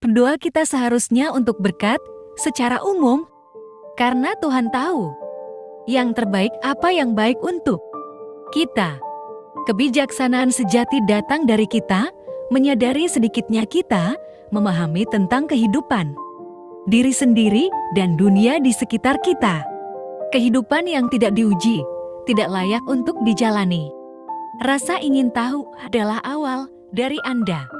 Doa kita seharusnya untuk berkat secara umum, karena Tuhan tahu yang terbaik apa yang baik untuk kita. Kebijaksanaan sejati datang dari kita, menyadari sedikitnya kita memahami tentang kehidupan, diri sendiri, dan dunia di sekitar kita. Kehidupan yang tidak diuji, tidak layak untuk dijalani. Rasa ingin tahu adalah awal dari Anda.